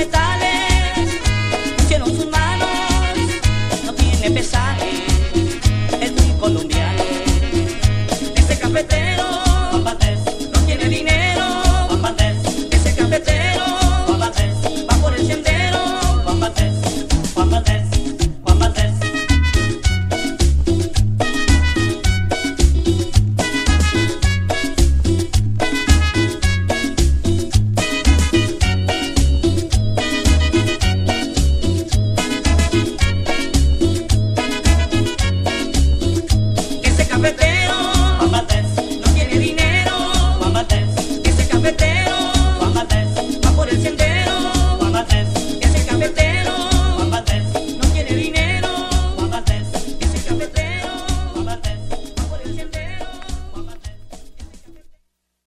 metales que en sus manos no tiene pesares. cafetero.